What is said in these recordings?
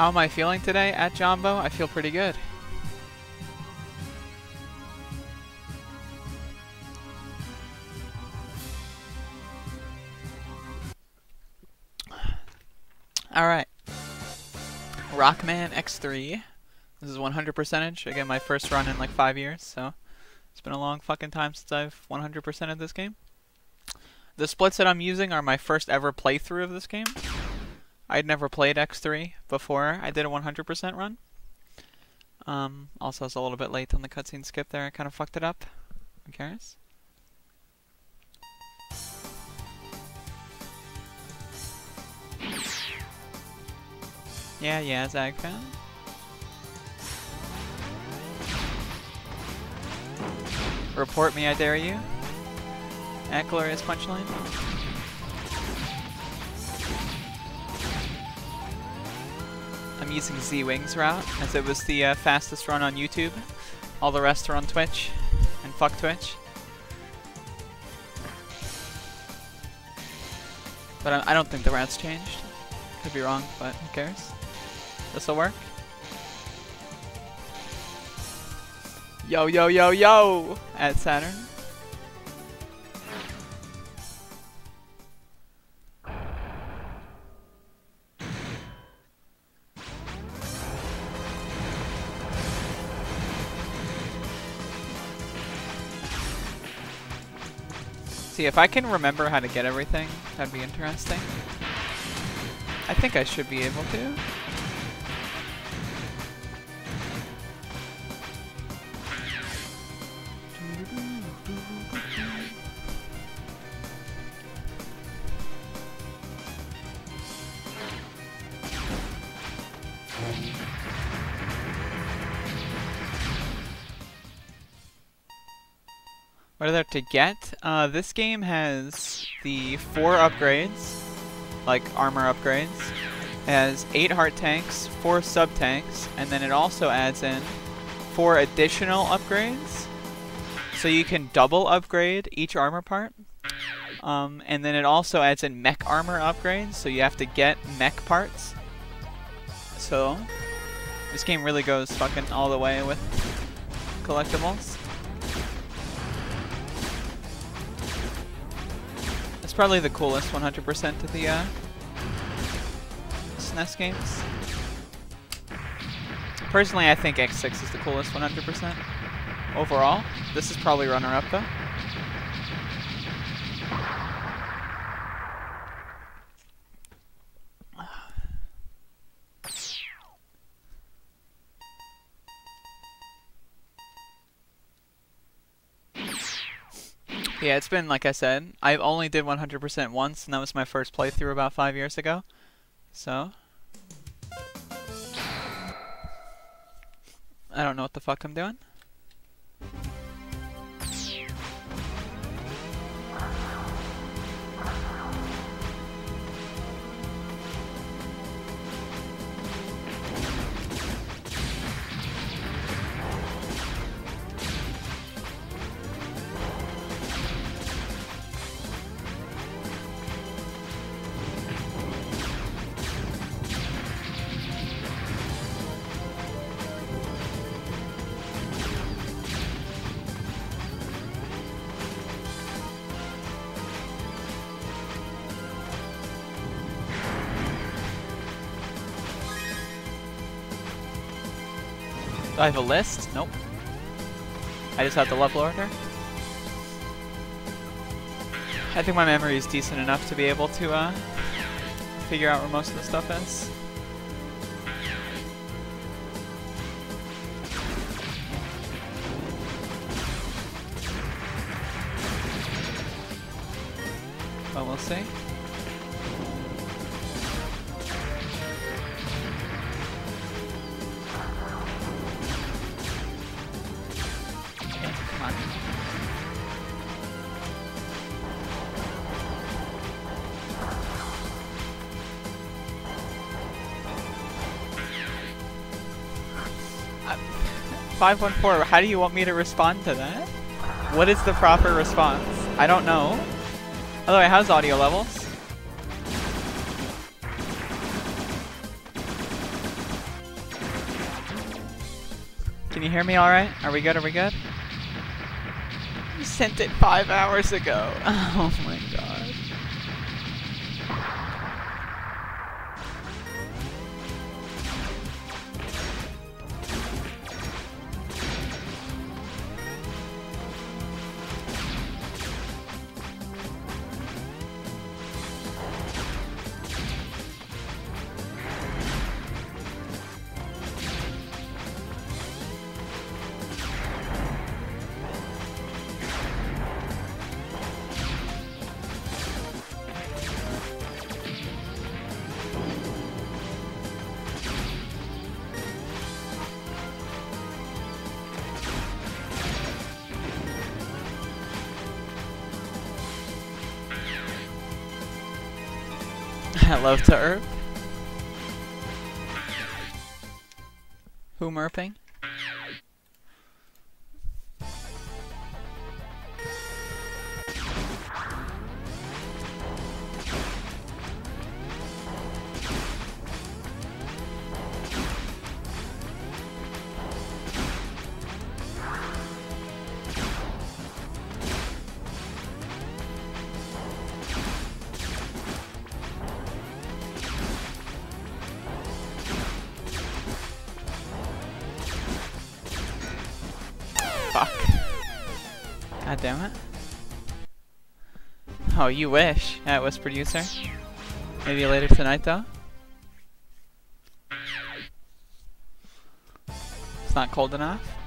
How am I feeling today at Jumbo? I feel pretty good. Alright. Rockman X3. This is 100 percentage. Again, my first run in like five years, so it's been a long fucking time since I've 100% of this game. The splits that I'm using are my first ever playthrough of this game. I'd never played X3 before I did a 100% run. Um, also, I was a little bit late on the cutscene skip there. I kind of fucked it up. Who cares? Yeah, yeah, Zagfan. Report me, I dare you. At Glorious Punchline. I'm using Z-Wings route, as it was the uh, fastest run on YouTube. All the rest are on Twitch, and fuck Twitch. But I, don't think the route's changed. Could be wrong, but who cares? This'll work. Yo, yo, yo, yo! At Saturn. See, if I can remember how to get everything, that'd be interesting. I think I should be able to. To get? Uh, this game has the four upgrades, like armor upgrades. It has eight heart tanks, four sub tanks, and then it also adds in four additional upgrades. So you can double upgrade each armor part. Um, and then it also adds in mech armor upgrades, so you have to get mech parts. So, this game really goes fucking all the way with collectibles. Probably the coolest 100% of the uh, SNES games. Personally, I think X6 is the coolest 100%. Overall, this is probably runner-up though. Yeah, it's been, like I said, I only did 100% once, and that was my first playthrough about five years ago. So... I don't know what the fuck I'm doing. Have a list? Nope. I just have the level order. I think my memory is decent enough to be able to uh, figure out where most of the stuff is. 514, how do you want me to respond to that? What is the proper response? I don't know. By the way, how's audio levels? Can you hear me alright? Are we good? Are we good? You sent it five hours ago. Oh my Hello to Erp. Who merping? You wish. It was producer. Maybe later tonight, though. It's not cold enough.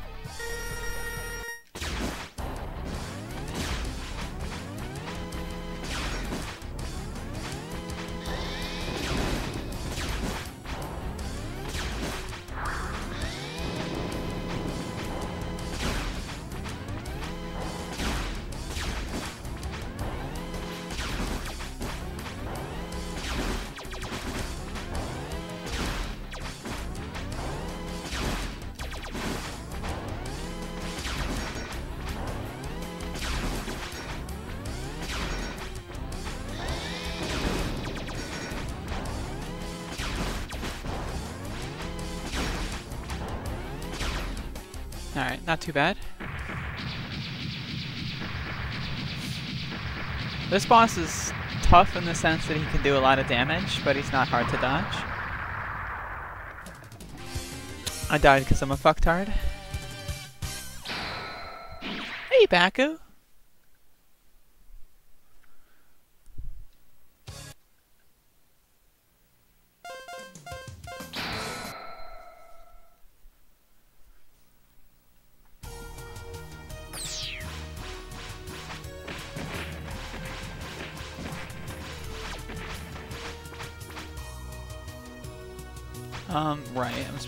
Too bad. This boss is tough in the sense that he can do a lot of damage, but he's not hard to dodge. I died because I'm a fucktard. Hey, Baku!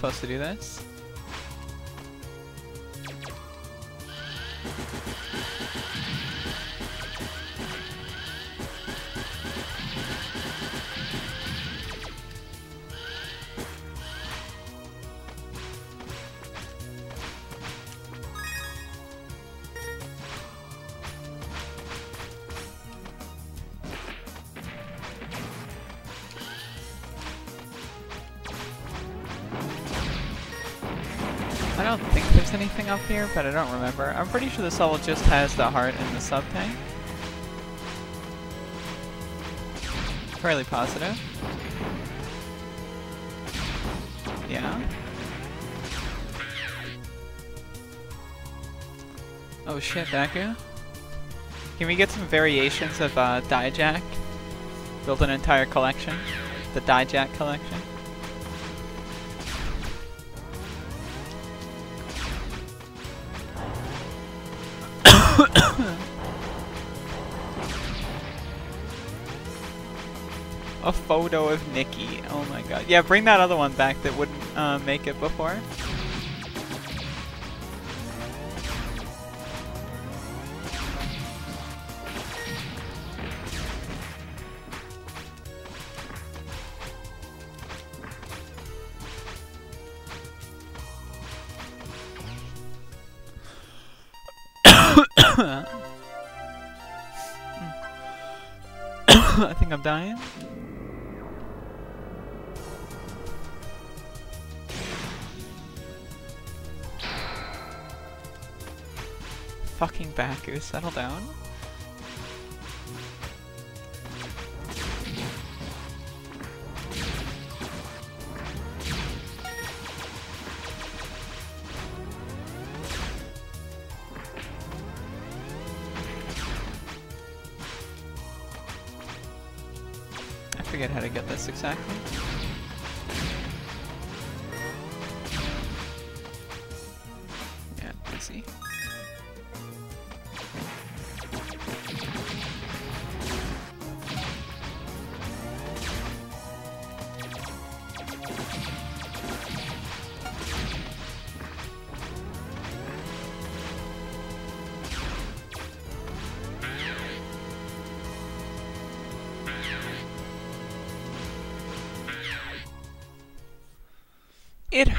Supposed to do this. But I don't remember. I'm pretty sure this level just has the heart and the sub tank. Fairly positive. Yeah. Oh shit, Baku. Can we get some variations of uh, Dijak? Build an entire collection? The Dijak collection? A photo of Nikki. Oh my god. Yeah, bring that other one back that wouldn't uh, make it before. I think I'm dying. Baku, settle down.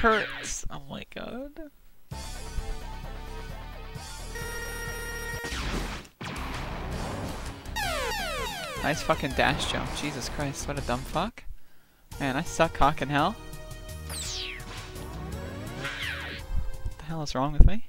Hurts. Oh my god. Nice fucking dash jump. Jesus Christ, what a dumb fuck. Man, I suck cock in hell. What the hell is wrong with me?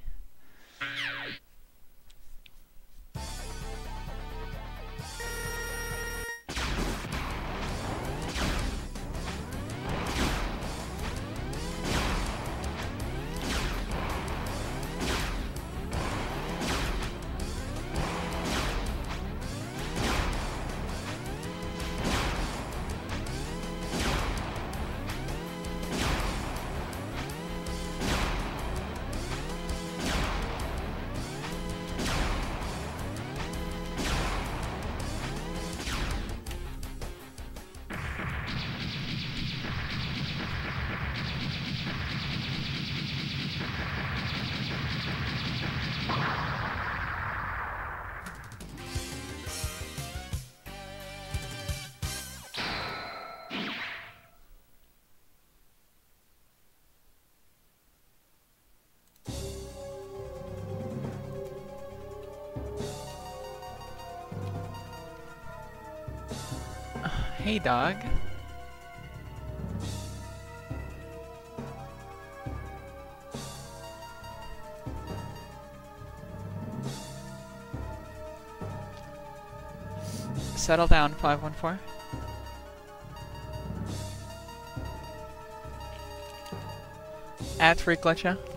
Hey, dog. Settle down, 514. At Freak Glitcha.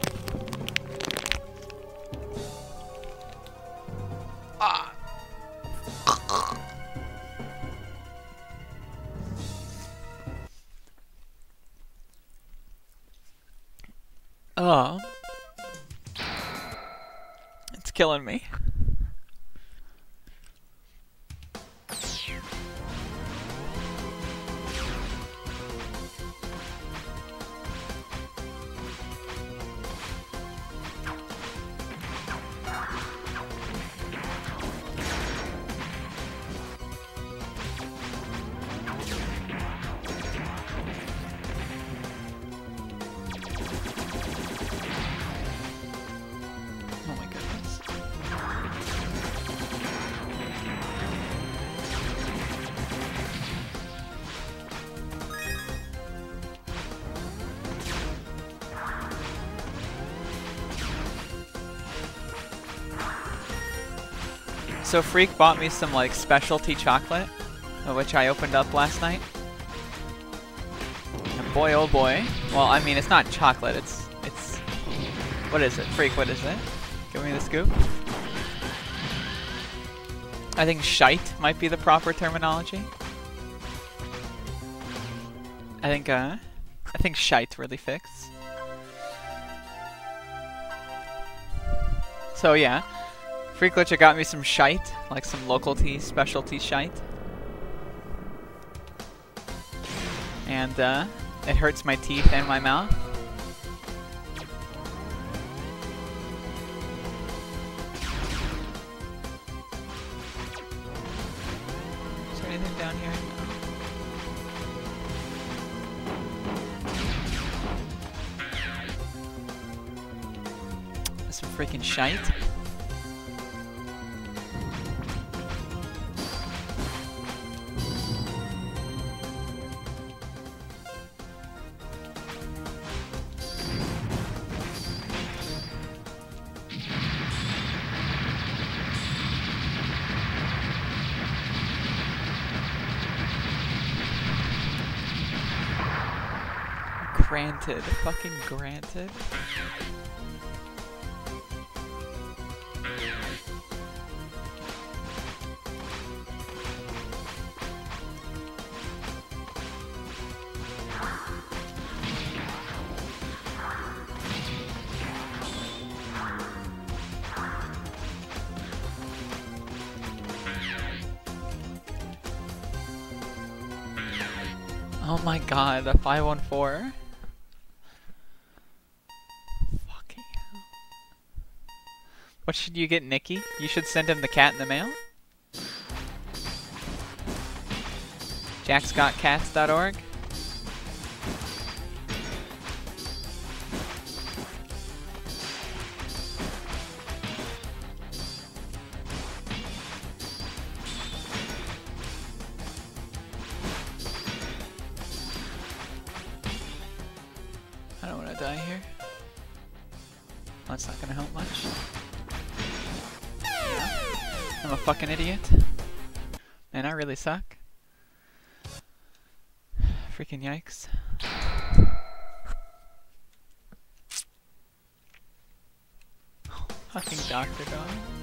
Killing me. So Freak bought me some like specialty chocolate, uh, which I opened up last night. And boy oh boy. Well, I mean it's not chocolate, it's it's what is it? Freak, what is it? Give me the scoop. I think shite might be the proper terminology. I think uh I think shite really fits. So yeah. Freak Glitcher got me some shite, like some local tea specialty shite. And uh it hurts my teeth and my mouth. Is there anything down here? Some freaking shite. Granted. Fucking granted. Oh my god, a 514? What should you get, Nikki? You should send him the cat in the mail? jackscottcats.org? Really suck. Freaking yikes. fucking Doctor Dog.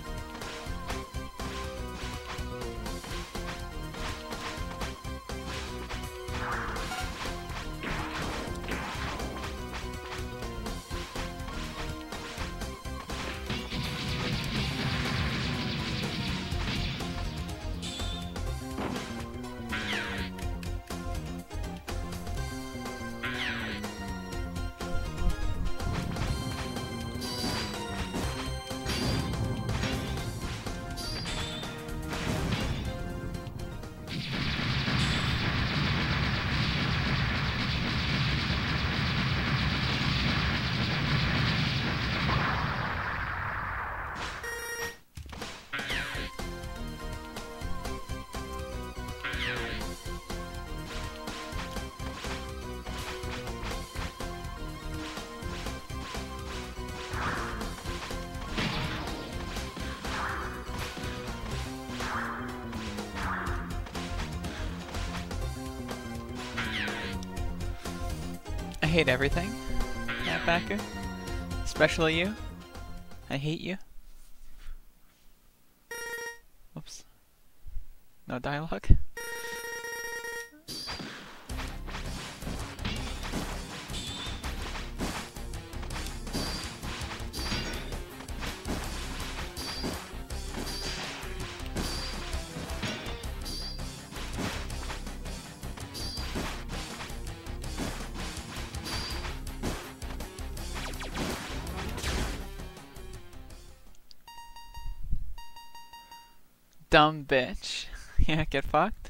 Matt Backer. Especially you. I hate you. Dumb bitch. yeah, get fucked.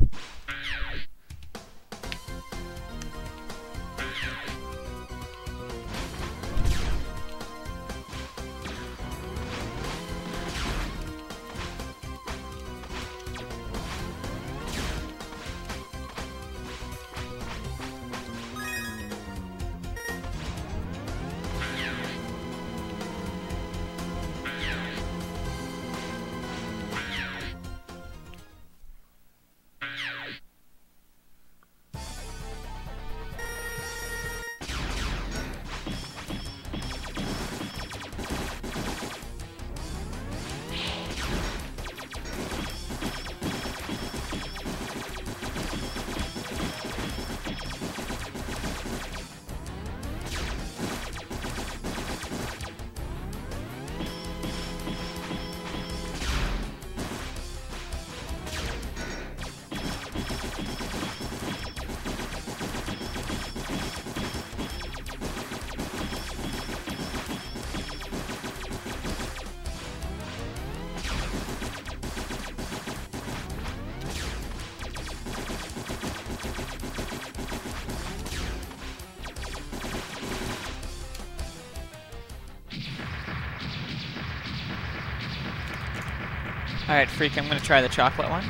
Alright, freak, I'm gonna try the chocolate one.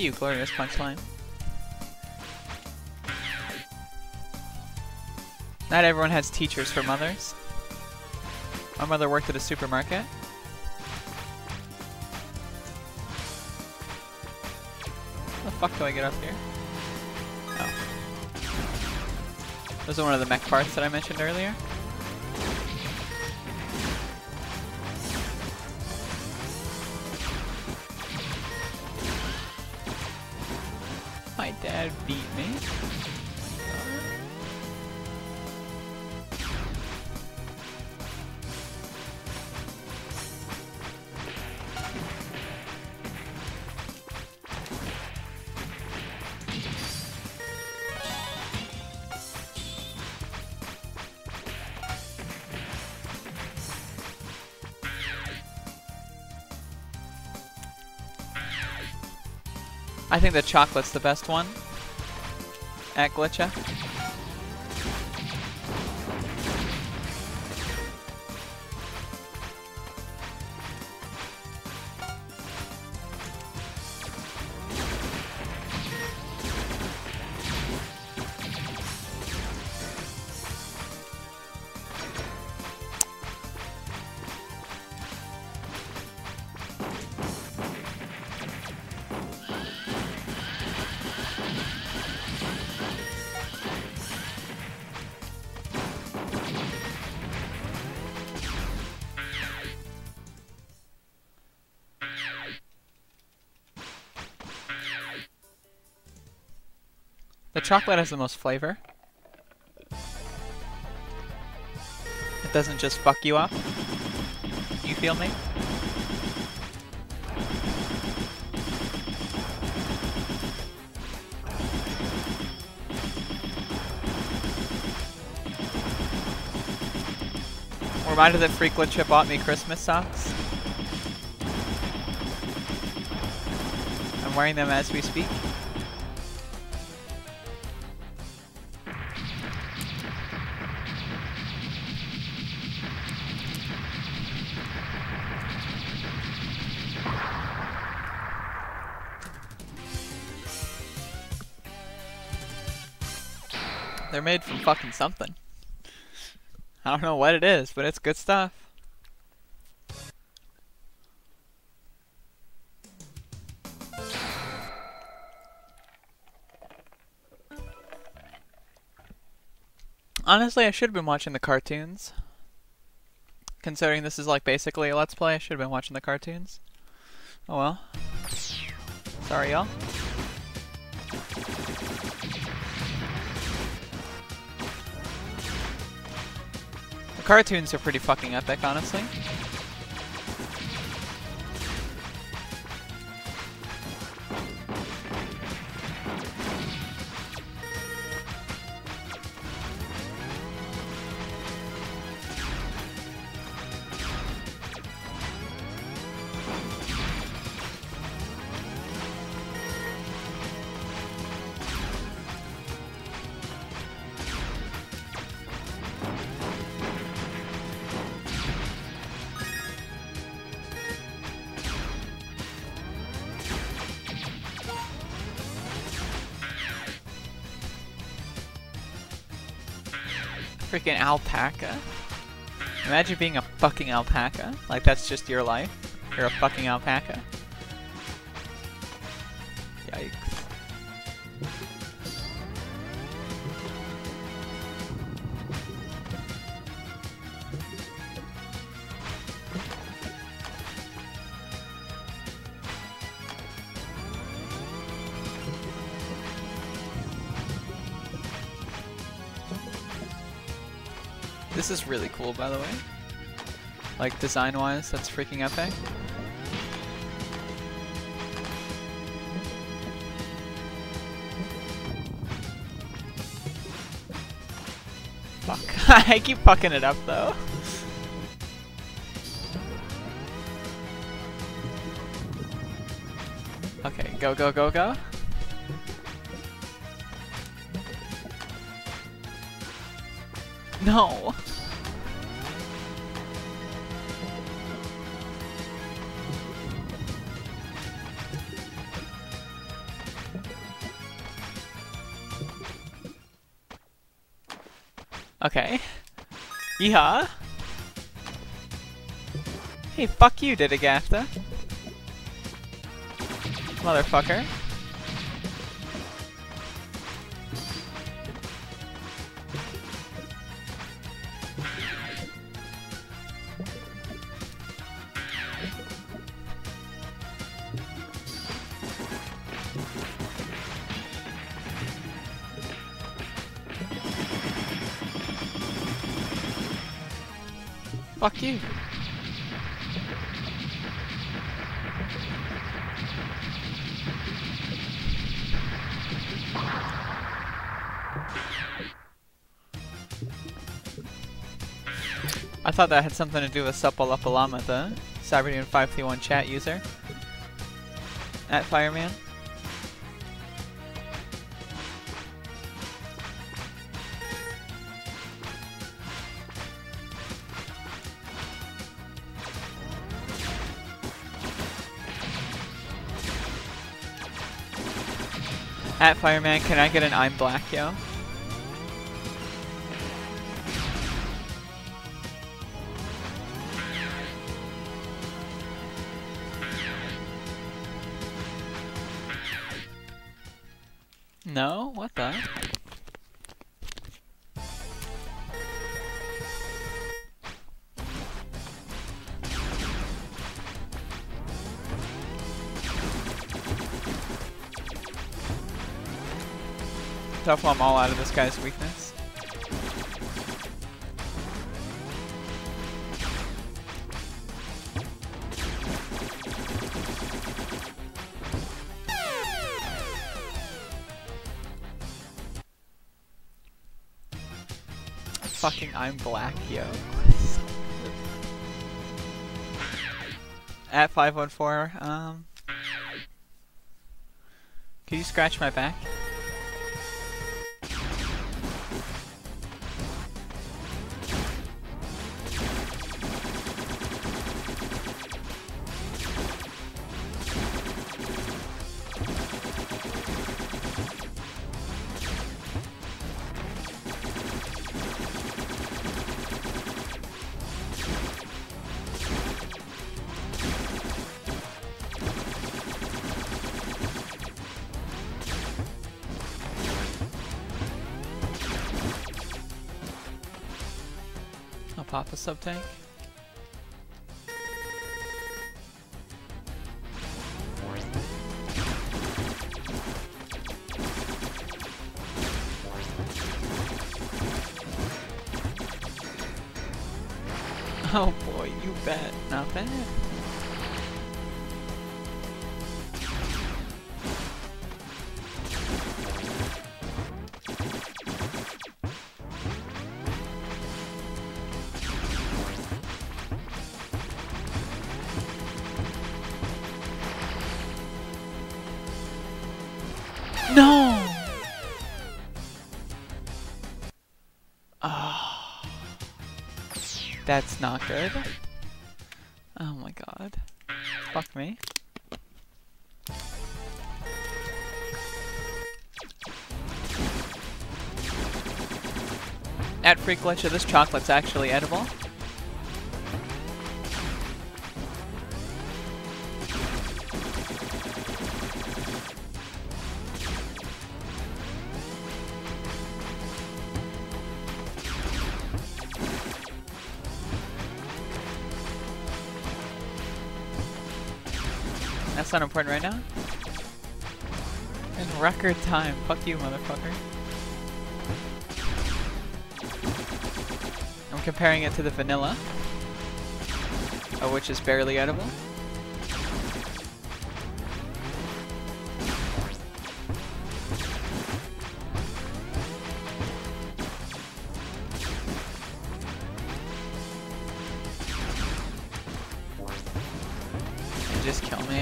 Fuck you, glorious punchline. Not everyone has teachers for mothers. My mother worked at a supermarket. How the fuck do I get up here? Oh. Those are one of the mech parts that I mentioned earlier. Dad beat me. I think the chocolate's the best one at Glitcha. Chocolate has the most flavor. It doesn't just fuck you up. You feel me? Reminded that Freak Glitcha bought me Christmas socks. I'm wearing them as we speak. They're made from fucking something. I don't know what it is, but it's good stuff. Honestly, I should have been watching the cartoons. Considering this is like basically a Let's Play, I should have been watching the cartoons. Oh well. Sorry, y'all. Cartoons are pretty fucking epic, honestly. Freaking alpaca. Imagine being a fucking alpaca. Like that's just your life. You're a fucking alpaca. This is really cool, by the way. Like, design-wise, that's freaking epic. Fuck. I keep fucking it up, though. Okay, go, go, go, go. No! Yeehaw! Hey, fuck you, Didagafta. Motherfucker. Thought that had something to do with Supalapalama, the Cyberdemon 531 chat user. At Fireman. At Fireman, can I get an I'm black, yo? No? What the? Tough I'm all out of this guy's weakness. I'm black, yo. At 514, um... Can you scratch my back? Sub tank. Not good. Oh my god. Fuck me. At Freak Glitcher, this chocolate's actually edible. That's not important right now. In record time. Fuck you, motherfucker. I'm comparing it to the vanilla, uh, which is barely edible.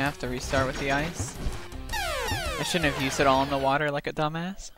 Have to restart with the ice. I shouldn't have used it all in the water like a dumbass.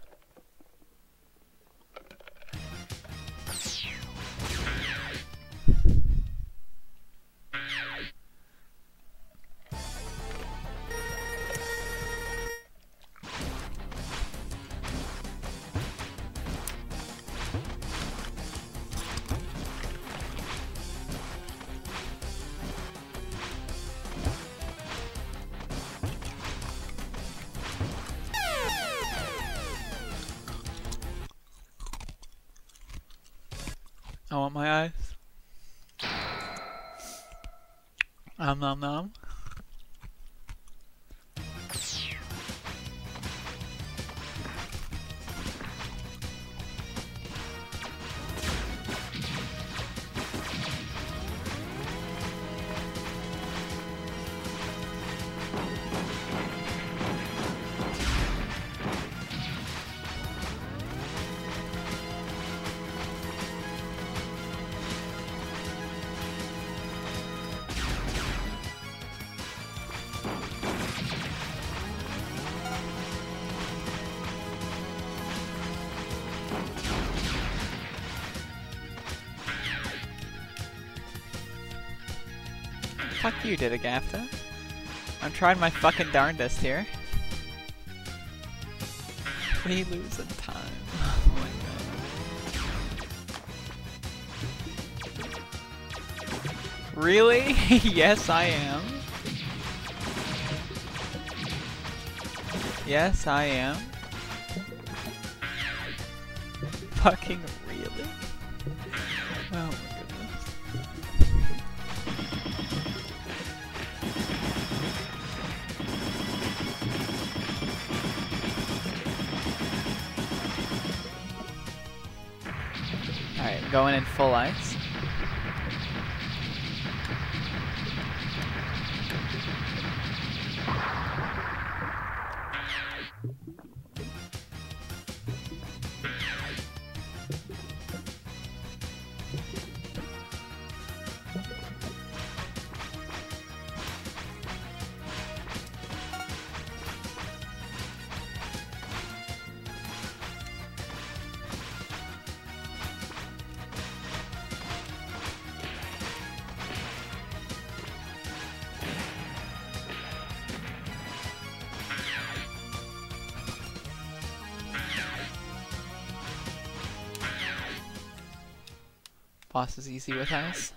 You, Didagafta. I'm trying my fucking darndest here. We lose time. Oh my god. Really? yes, I am. Yes, I am. Fucking In full ice. Boss is easy with ice.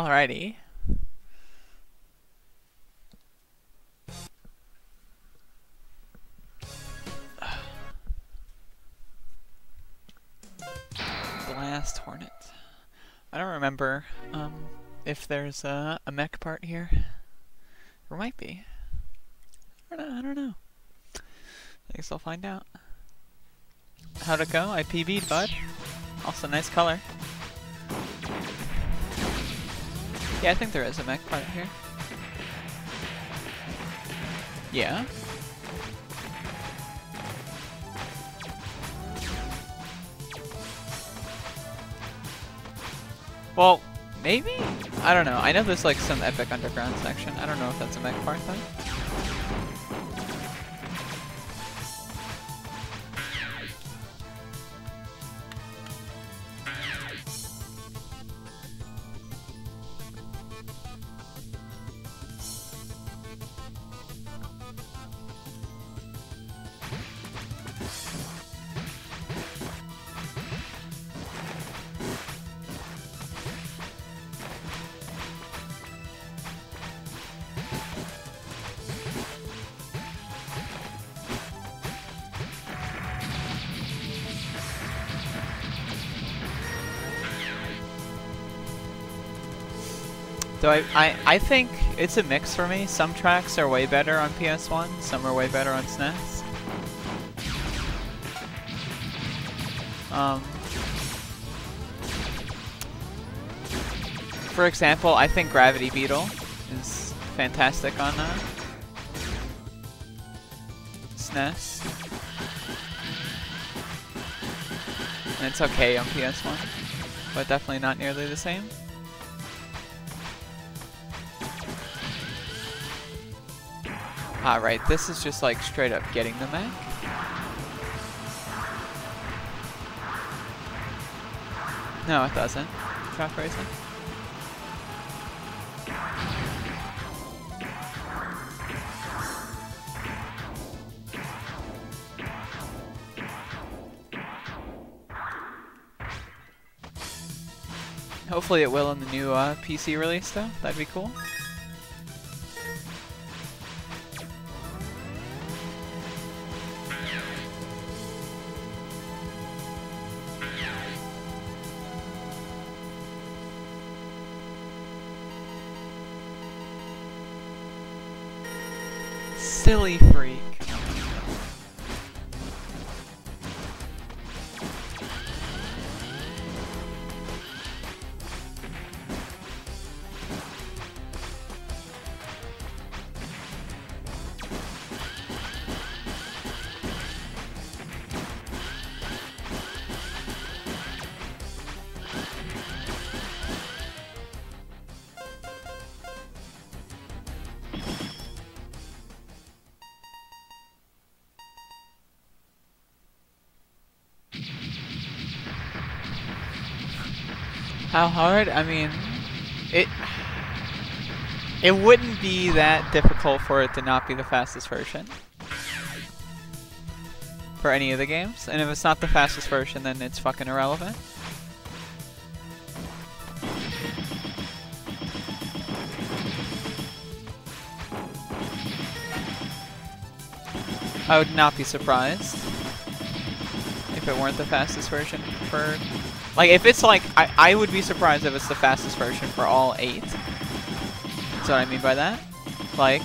Alrighty. Blast Hornet. I don't remember um, if there's a, a mech part here. There might be. I don't know. I don't know. I guess I'll find out. How'd it go? I PB'd, bud. Also, nice color. Yeah, I think there is a mech part here. Yeah. Well, maybe? I don't know. I know there's like some epic underground section. I don't know if that's a mech part though. I, I, I think it's a mix for me. Some tracks are way better on PS1, some are way better on SNES. Um, for example, I think Gravity Beetle is fantastic on SNES. And it's okay on PS1, but definitely not nearly the same. Alright, this is just like straight up getting the mech. No, it doesn't. Track racing. Hopefully it will in the new uh, PC release though. That'd be cool. Silly How hard? I mean, it it wouldn't be that difficult for it to not be the fastest version for any of the games. And if it's not the fastest version, then it's fucking irrelevant. I would not be surprised if it weren't the fastest version for like, if it's like, I, I would be surprised if it's the fastest version for all eight. That's what I mean by that. Like,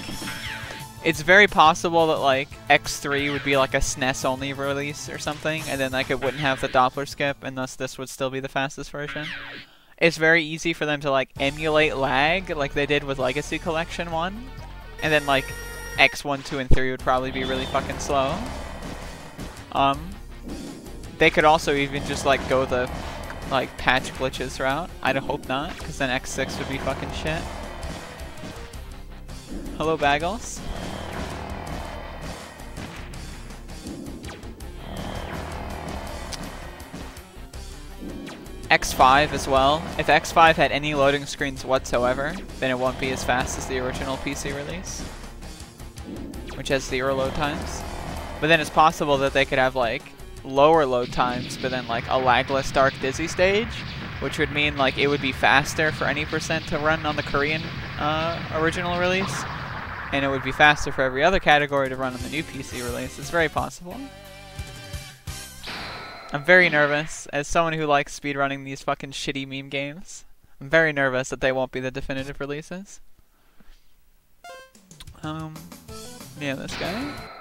it's very possible that, like, X3 would be like a SNES only release or something, and then, like, it wouldn't have the Doppler skip, and thus this would still be the fastest version. It's very easy for them to, like, emulate lag, like they did with Legacy Collection 1, and then, like, X1, 2, and 3 would probably be really fucking slow. Um, they could also even just, like, go the like patch glitches route. I'd hope not, because then X6 would be fucking shit. Hello, Bagels. X5 as well. If X5 had any loading screens whatsoever, then it won't be as fast as the original PC release, which has zero load times. But then it's possible that they could have like lower load times, but then like a lagless Dark Dizzy stage, which would mean like it would be faster for any percent to run on the Korean uh, original release, and it would be faster for every other category to run on the new PC release. It's very possible. I'm very nervous, as someone who likes speedrunning these fucking shitty meme games. I'm very nervous that they won't be the definitive releases. Um, yeah, this guy.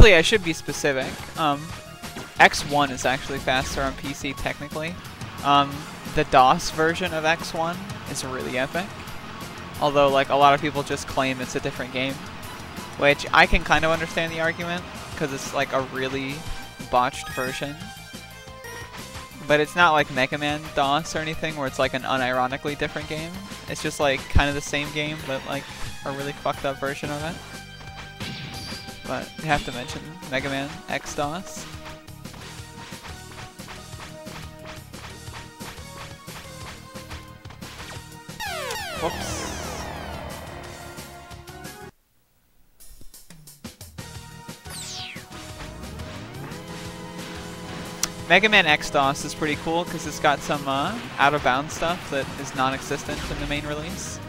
Actually, I should be specific. Um, X1 is actually faster on PC, technically. Um, the DOS version of X1 is really epic. Although, like, a lot of people just claim it's a different game. Which, I can kind of understand the argument, because it's, like, a really botched version. But it's not like Mega Man DOS or anything, where it's, like, an unironically different game. It's just, like, kind of the same game, but, like, a really fucked up version of it but you have to mention Mega Man X DOS. Whoops. Mega Man X-DOS is pretty cool because it's got some uh, out-of-bounds stuff that is non-existent in the main release.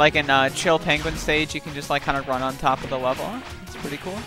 Like in uh, Chill Penguin stage, you can just like kind of run on top of the level. It's pretty cool.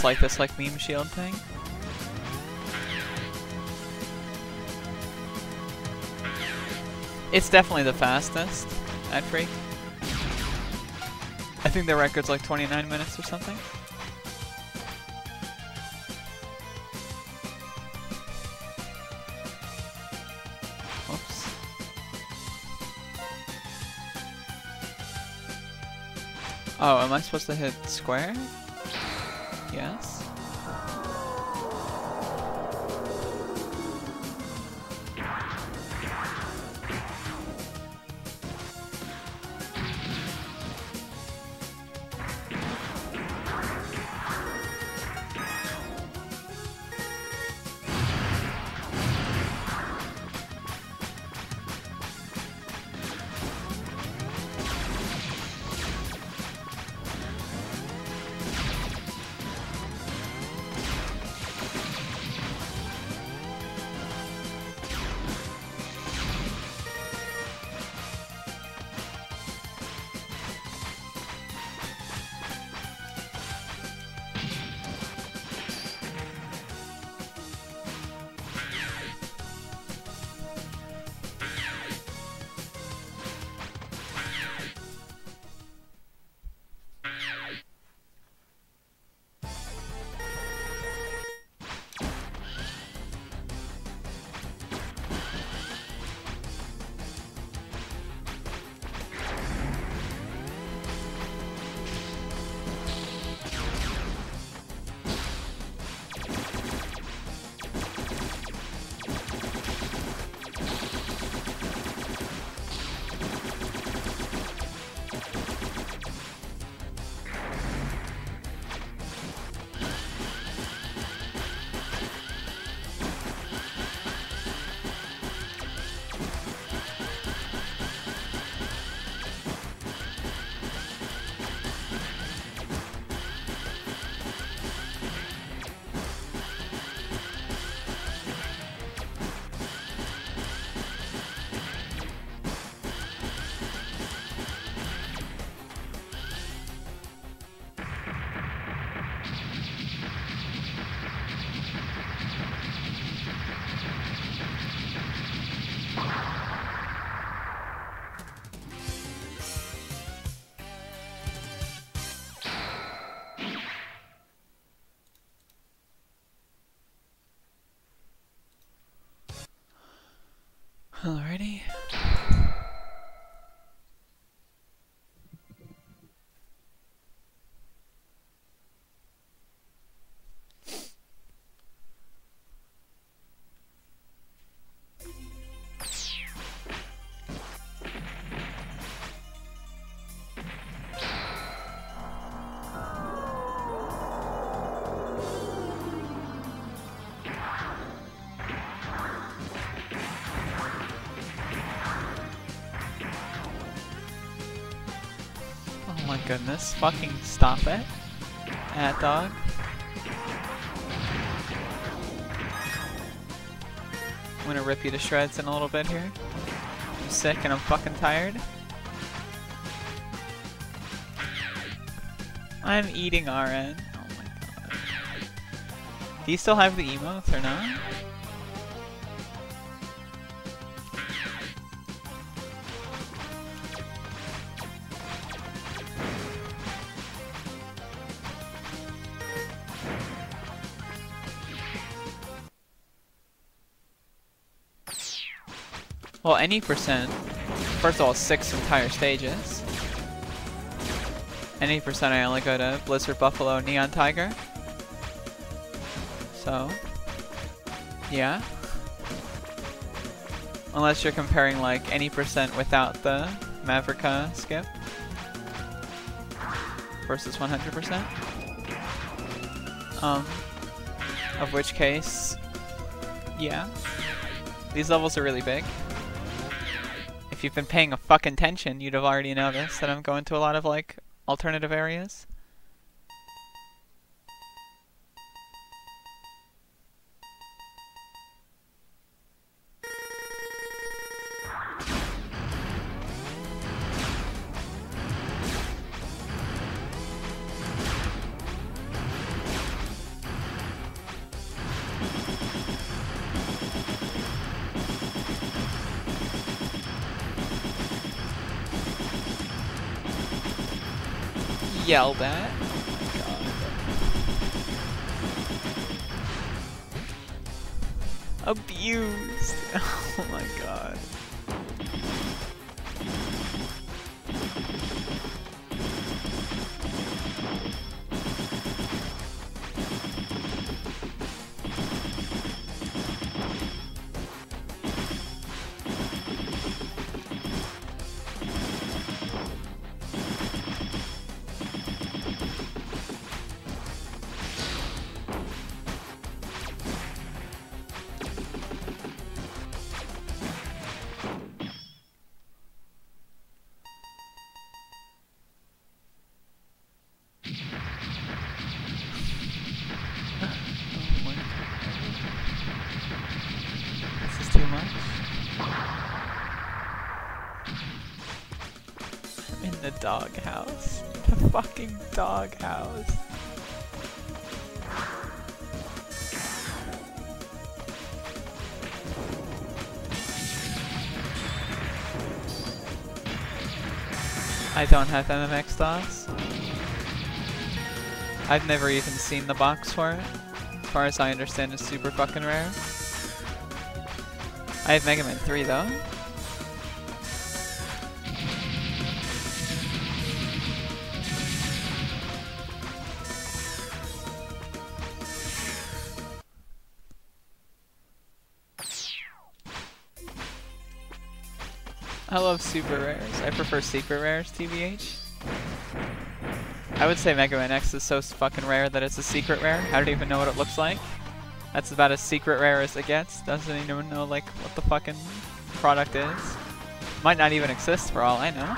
Dislike this like meme shield thing. It's definitely the fastest at Freak. I think the record's like 29 minutes or something. Oh, am I supposed to hit square? Yes. Goodness, fucking stop it. At dog. I'm gonna rip you to shreds in a little bit here. I'm sick and I'm fucking tired. I'm eating RN. Oh my god. Do you still have the emotes or not? Well, any percent. First of all, six entire stages. Any percent I only go to Blizzard Buffalo Neon Tiger. So, yeah. Unless you're comparing like any percent without the Mavrika skip versus 100%. Um, of which case, yeah. These levels are really big if you've been paying a fucking attention, you'd have already noticed that I'm going to a lot of, like, alternative areas. Yelled at. Oh Abused. Doghouse. I don't have MMX DOS. I've never even seen the box for it. As far as I understand, it's super fucking rare. I have Mega Man 3 though. I love super rares. I prefer secret rares, TBH. I would say Mega Man X is so fucking rare that it's a secret rare. I don't even know what it looks like. That's about as secret rare as it gets. Doesn't even know like what the fucking product is. Might not even exist for all I know.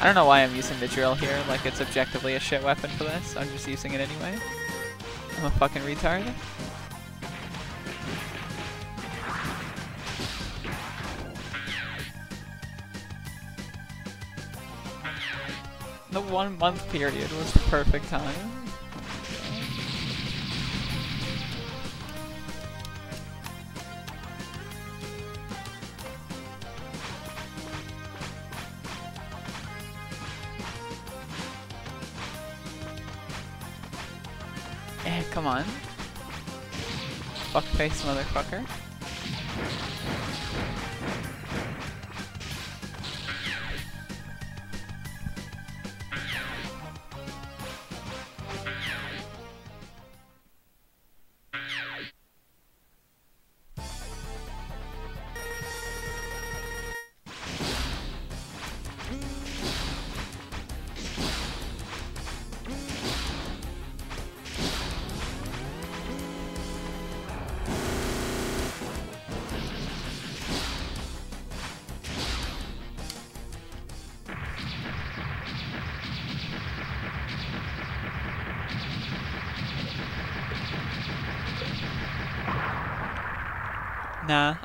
I don't know why I'm using the drill here, like it's objectively a shit weapon for this. I'm just using it anyway. I'm a fucking retard. The one month period was the perfect time. Come on. Fuckface motherfucker.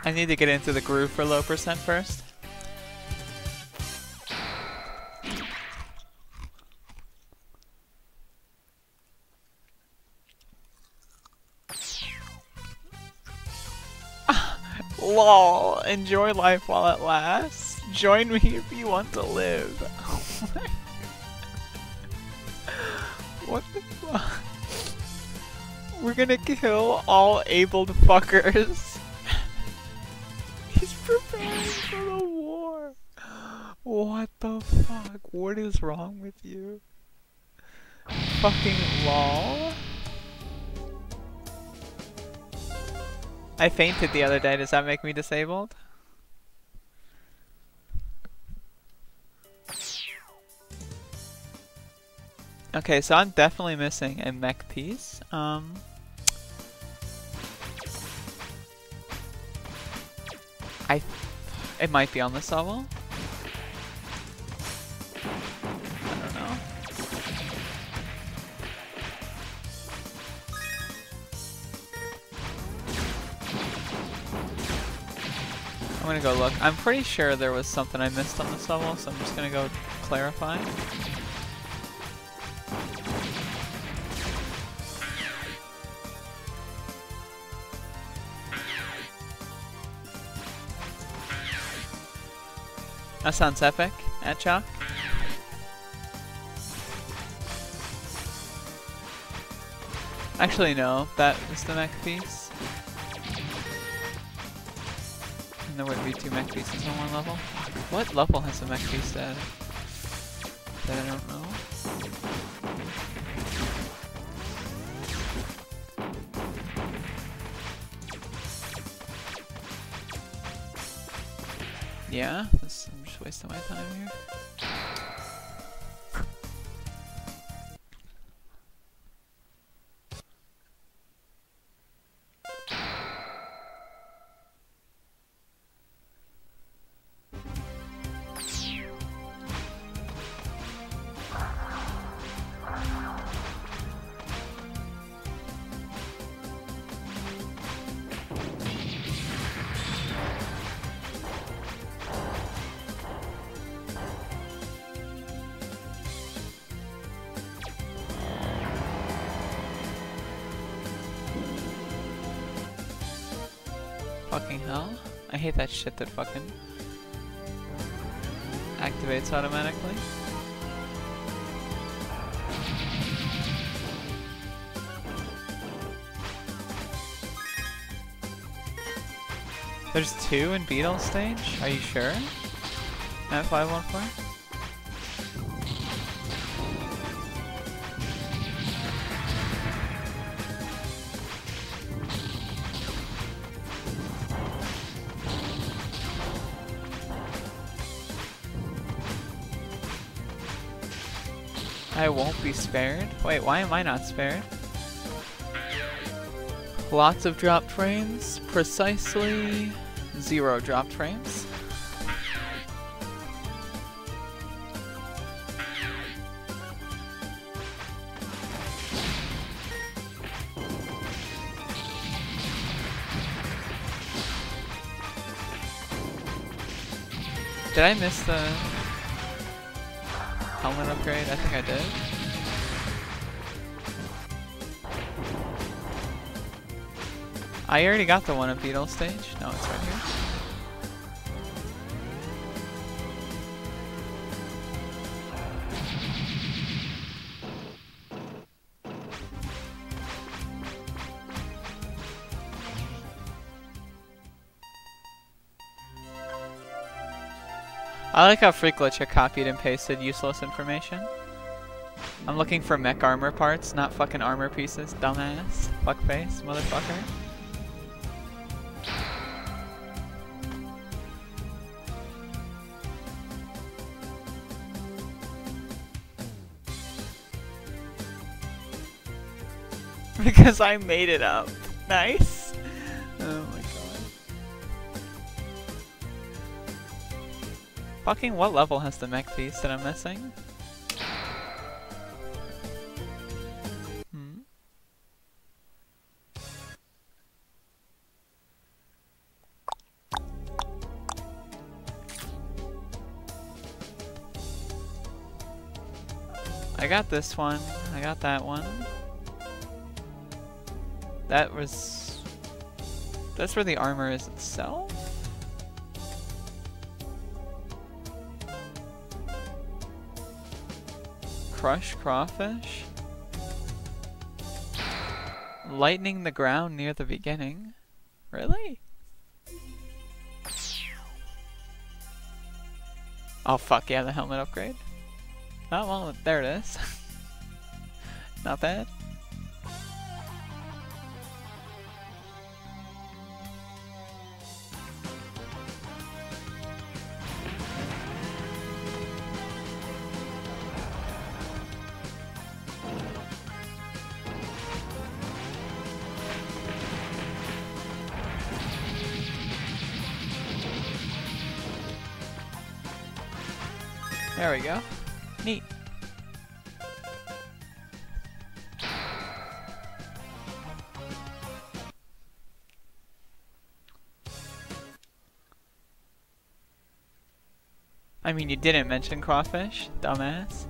I need to get into the groove for low percent first. LOL, enjoy life while it lasts. Join me if you want to live. what the fuck? We're gonna kill all abled fuckers. What is wrong with you? Fucking lol. I fainted the other day. Does that make me disabled? Okay, so I'm definitely missing a mech piece. Um, I, it might be on this level. Gonna go look. I'm pretty sure there was something I missed on this level, so I'm just gonna go clarify. That sounds epic, eh, at Chalk. Actually, no, that was the mech piece. And there wouldn't be two mech pieces on one level. What level has a mech piece that, that I don't know? Yeah, I'm just wasting my time here. Hate that shit that fucking activates automatically. There's two in Beetle stage? Are you sure? At 514? Spared? Wait, why am I not spared? Lots of dropped frames, precisely zero dropped frames. Did I miss the helmet upgrade? I think I did. I already got the one at Beetle stage. No, it's right here. I like how Freakglitch copied and pasted useless information. I'm looking for mech armor parts, not fucking armor pieces, dumbass. Fuckface, motherfucker. because I made it up. Nice. Oh my god. Fucking what level has the mech piece that I'm missing? Hmm. I got this one, I got that one. That was... That's where the armor is itself? Crush crawfish? Lightning the ground near the beginning? Really? Oh fuck yeah, the helmet upgrade. Oh well, there it is. Not bad. We go. Neat. I mean, you didn't mention crawfish, dumbass.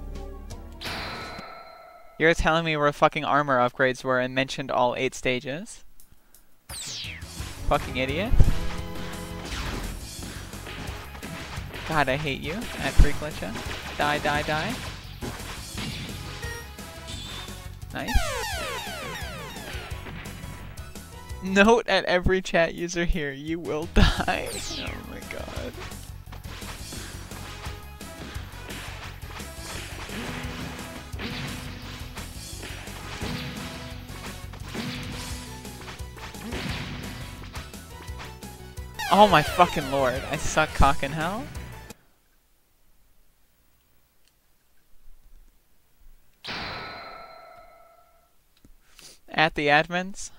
You're telling me where fucking armor upgrades were and mentioned all eight stages? Fucking idiot. God, I hate you. At free glitcha. Die, die, die. Nice. Note at every chat user here, you will die. Oh my god. Oh my fucking lord, I suck cock in hell? At the admins,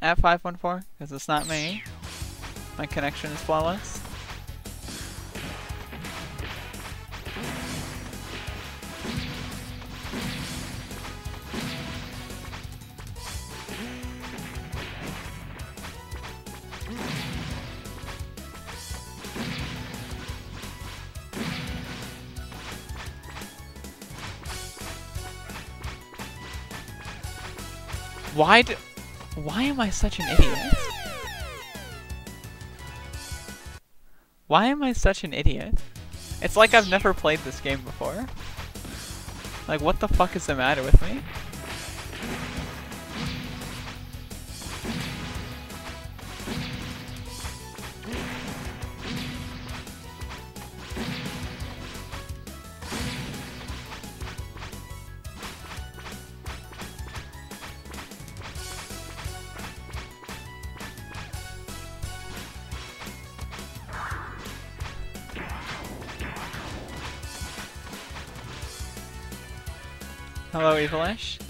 at 514, because it's not me. My connection is flawless. Why do- Why am I such an idiot? Why am I such an idiot? It's like I've never played this game before. Like, what the fuck is the matter with me? Hello,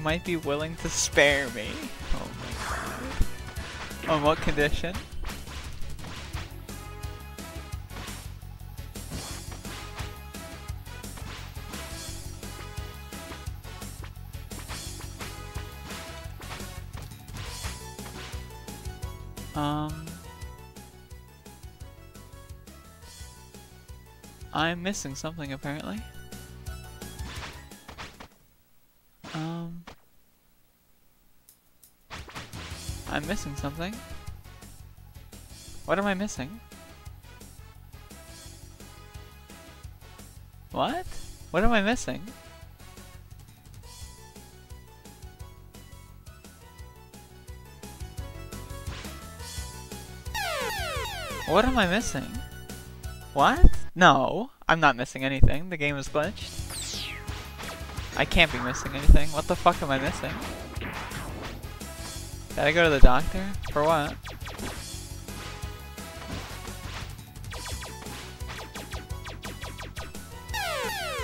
You might be willing to spare me. Oh my god. On what condition? Um... I'm missing something apparently. Missing something. What am I missing? What? What am I missing? What am I missing? What? No, I'm not missing anything. The game is glitched. I can't be missing anything. What the fuck am I missing? Did I go to the doctor? For what?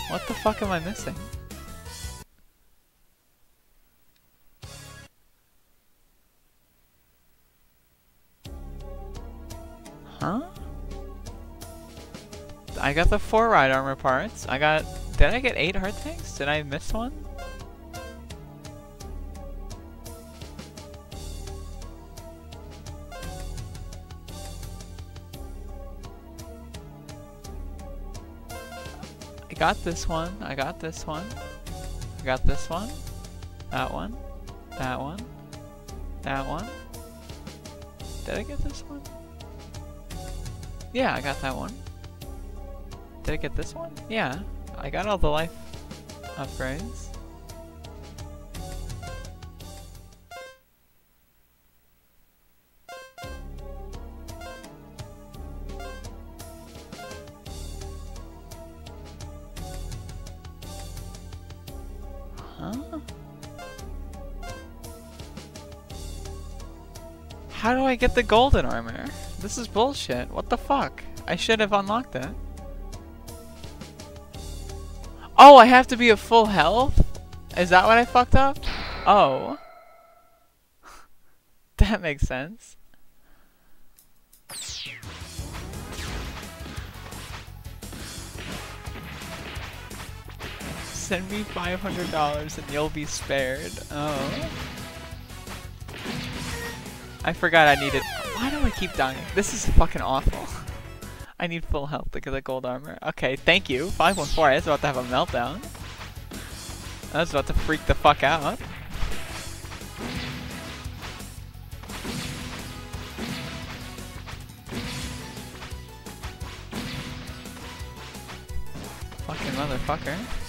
What the fuck am I missing? Huh? I got the four ride armor parts. I got... Did I get eight heart things? Did I miss one? Got this one. I got this one. I got this one. That one. That one. That one. Did I get this one? Yeah, I got that one. Did I get this one? Yeah, I got all the life upgrades. I get the golden armor? This is bullshit. What the fuck? I should have unlocked it. Oh, I have to be at full health? Is that what I fucked up? Oh. that makes sense. Send me $500 and you'll be spared. Oh. I forgot I needed... Why do I keep dying? This is fucking awful. I need full health to get the gold armor. Okay, thank you. 514, I was about to have a meltdown. I was about to freak the fuck out. Fucking motherfucker.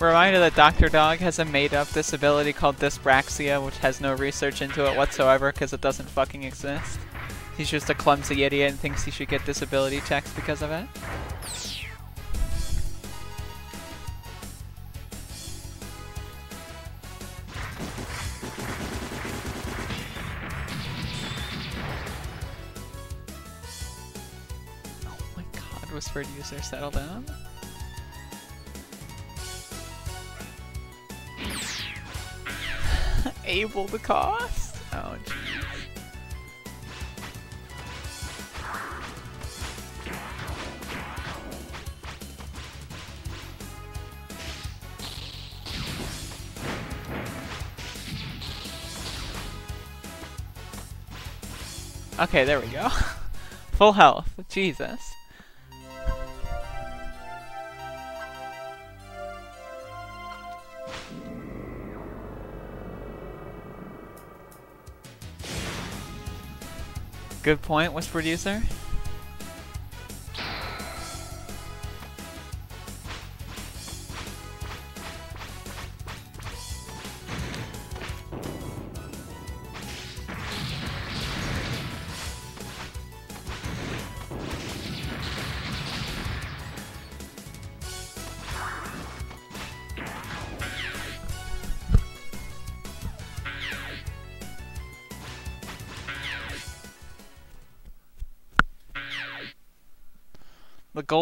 Reminder that Dr. Dog has a made-up disability called dyspraxia, which has no research into it whatsoever because it doesn't fucking exist. He's just a clumsy idiot and thinks he should get disability checks because of it. Oh my god, whispered user, settle down. Able to cost? Oh, jeez. Okay, there we go. Full health. Jesus. Good point, Whispered User.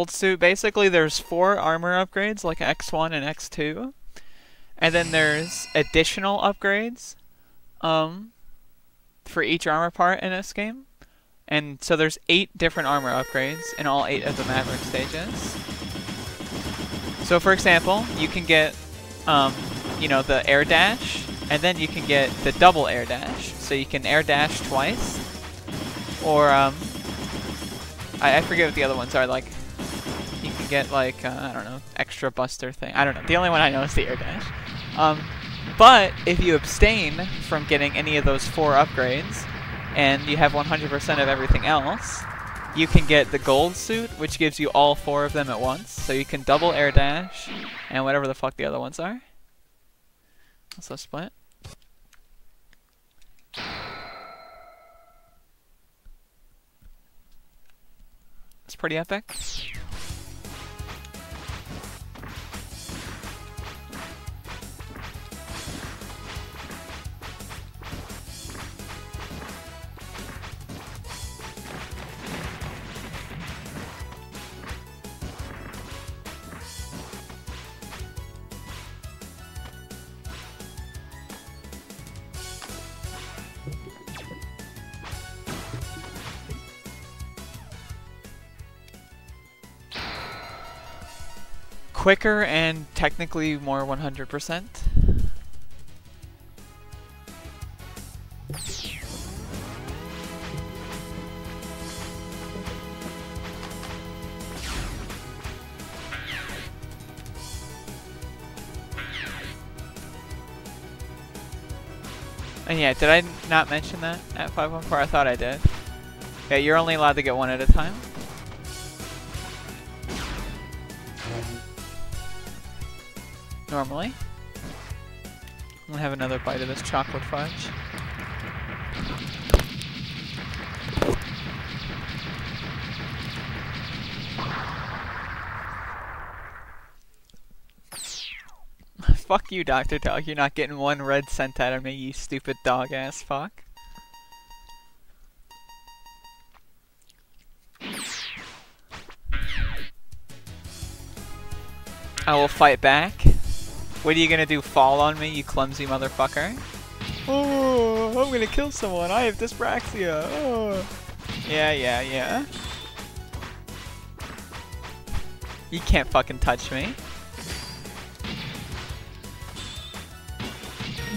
Gold suit, basically there's four armor upgrades, like X1 and X2. And then there's additional upgrades um, for each armor part in this game. And so there's eight different armor upgrades in all eight of the Maverick stages. So for example, you can get, um, you know, the air dash, and then you can get the double air dash. So you can air dash twice, or um, I, I forget what the other ones are, like get like, uh, I don't know, extra buster thing. I don't know. The only one I know is the air dash. Um, but if you abstain from getting any of those four upgrades, and you have 100% of everything else, you can get the gold suit, which gives you all four of them at once. So you can double air dash, and whatever the fuck the other ones are. So split. It's pretty epic. Quicker and technically more 100%. And yeah, did I not mention that at 514? I thought I did. Yeah, you're only allowed to get one at a time. Um, Normally. I'm gonna have another bite of this chocolate fudge. fuck you, Dr. Dog. You're not getting one red cent out of me, you stupid dog ass fuck. I will fight back. What are you gonna do, fall on me, you clumsy motherfucker? Oh, I'm gonna kill someone. I have dyspraxia. Oh. Yeah, yeah, yeah. You can't fucking touch me.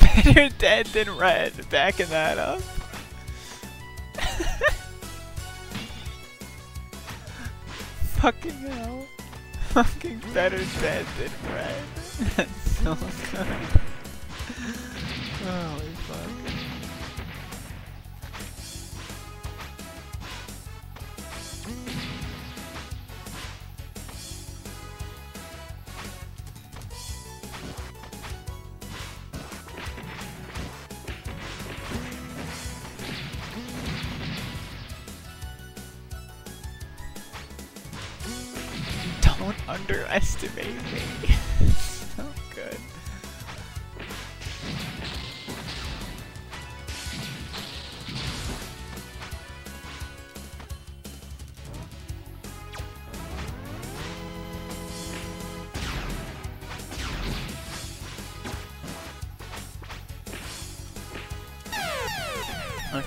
Better dead than red. Backing that up. Fucking hell. Fucking better dead than red. Oh, That's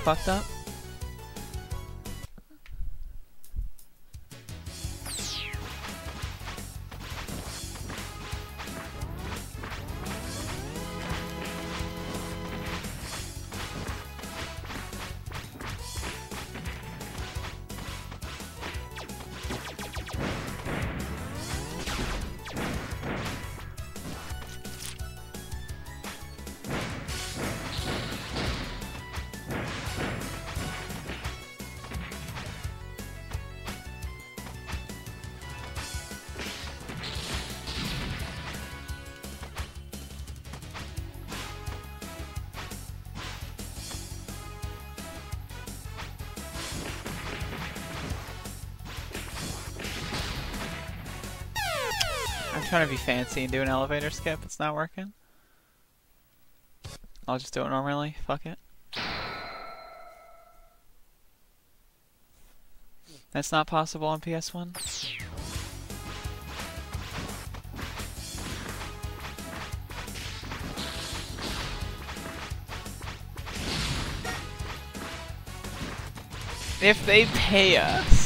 fucked up. Trying to be fancy and do an elevator skip. It's not working. I'll just do it normally. Fuck it. That's not possible on PS1? If they pay us.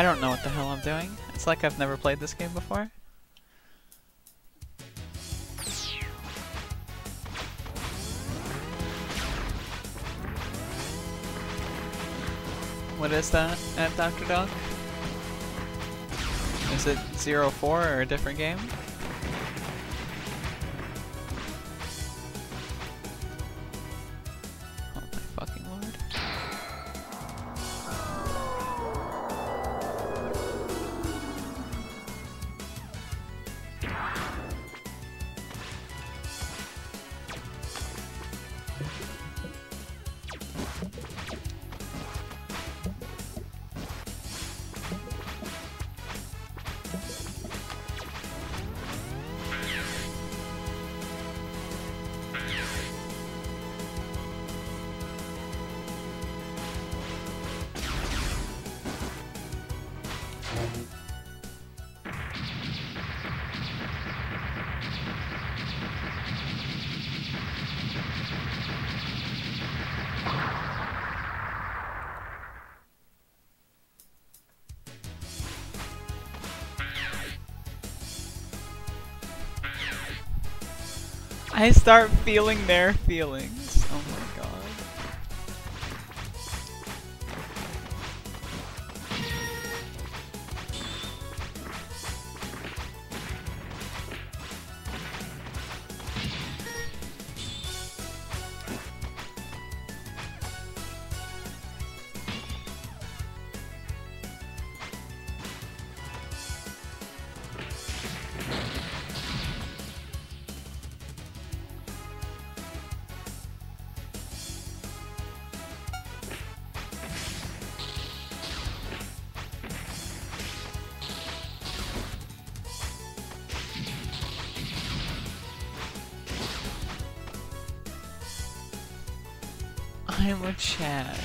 I don't know what the hell I'm doing. It's like I've never played this game before. What is that at Dr. Dog? Is it 04 or a different game? I start feeling their feelings. Chad.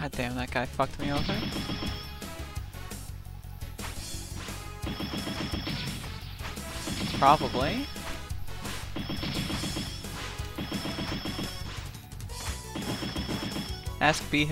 God damn, that guy fucked me over. Probably. Ask B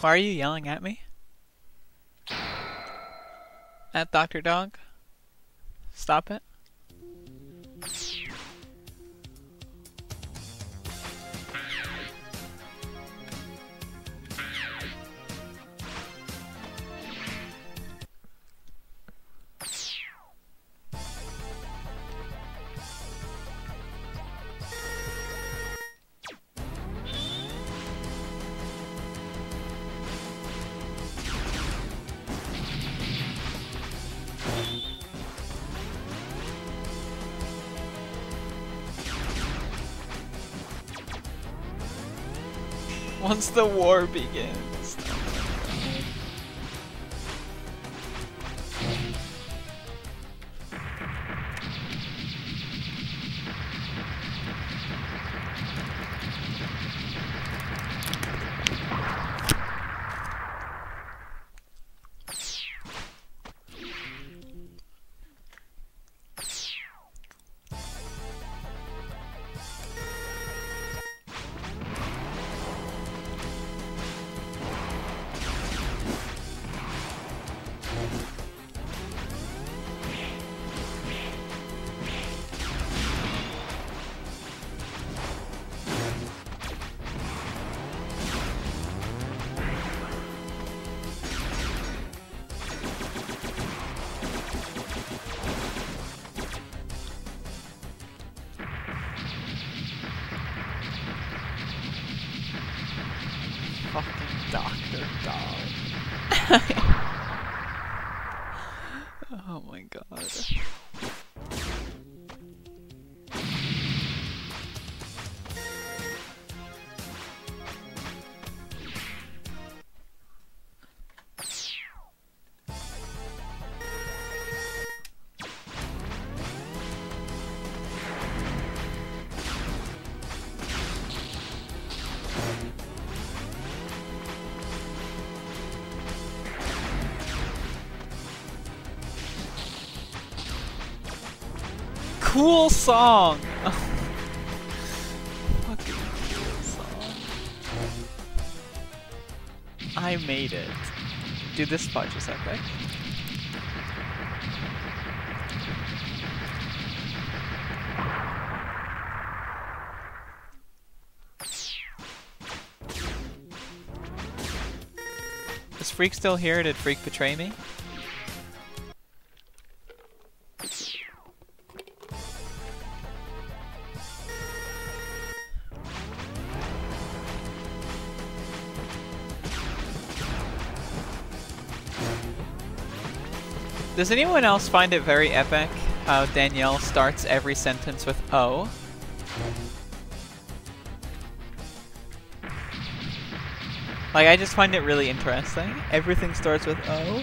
Why are you yelling at me? At Dr. Dog? Stop it. The war begins. Cool song! Oh, fucking cool song. I made it. Dude, this fudge is epic. Is Freak still here? Did Freak betray me? Does anyone else find it very epic how Danielle starts every sentence with O? Like, I just find it really interesting. Everything starts with O.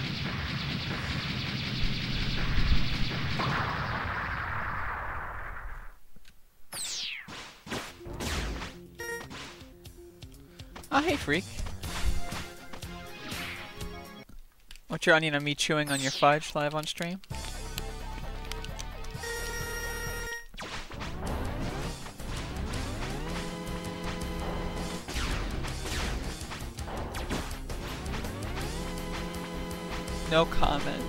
your onion and me chewing on your fudge live on stream? No comment.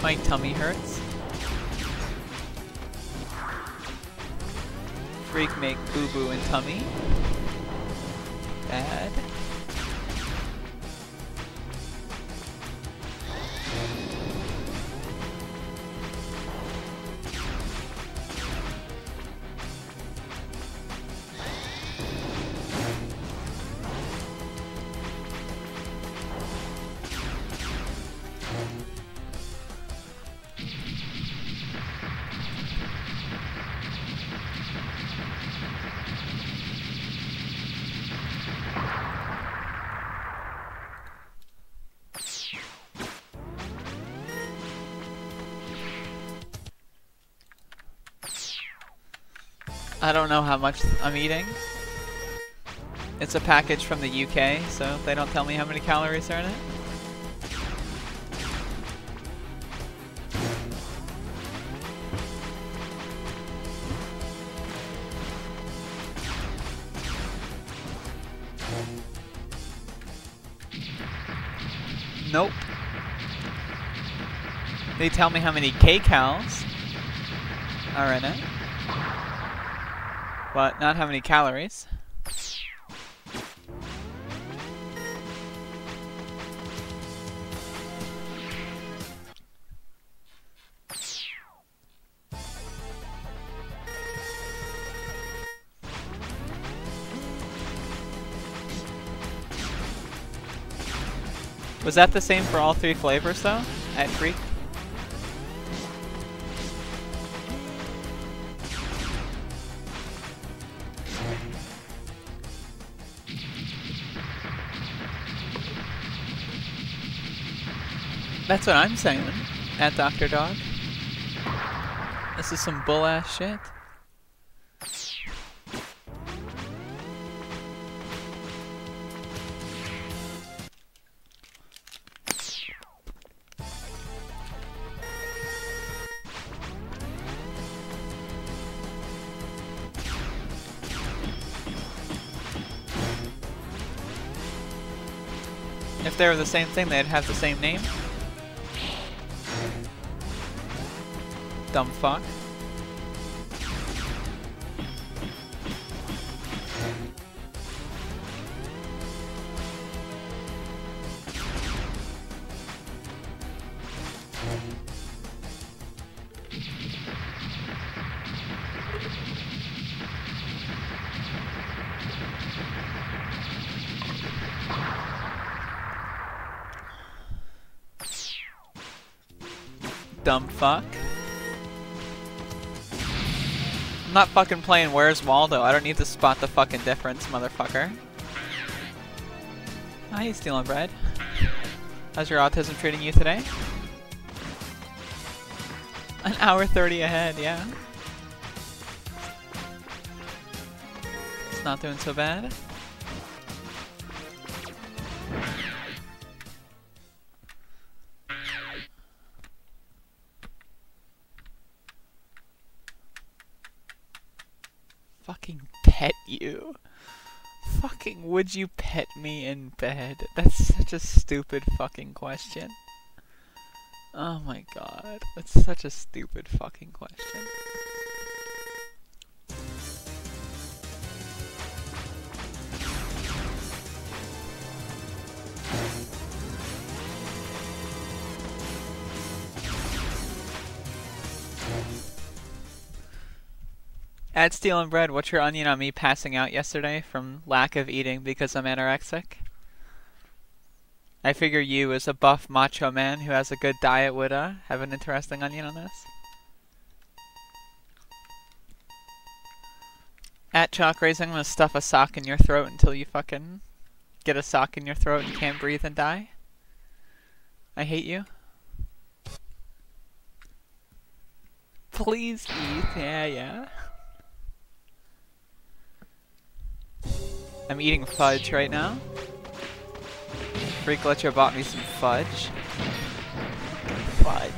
My tummy hurts. Freak make boo boo and tummy. Bad. I don't know how much I'm eating. It's a package from the UK, so they don't tell me how many calories are in it. Nope. They tell me how many kcals are in it but not how many calories. Was that the same for all three flavors though, at Freak? That's what I'm saying at Dr. Dog. This is some bull ass shit. If they were the same thing, they'd have the same name. Dumb fuck. Dumb fuck. Not fucking playing Where's Waldo. I don't need to spot the fucking difference, motherfucker. Ah, How you stealing bread? How's your autism treating you today? An hour 30 ahead, yeah. It's not doing so bad. Would you pet me in bed? That's such a stupid fucking question. Oh my god, that's such a stupid fucking question. At Steel and Bread, what's your onion on me passing out yesterday from lack of eating because I'm anorexic? I figure you, as a buff macho man who has a good diet, would uh, have an interesting onion on this. At Chalk Raising, I'm gonna stuff a sock in your throat until you fucking get a sock in your throat and can't breathe and die. I hate you. Please eat. Yeah, yeah. I'm eating fudge right now. Freak bought me some fudge. Fudge.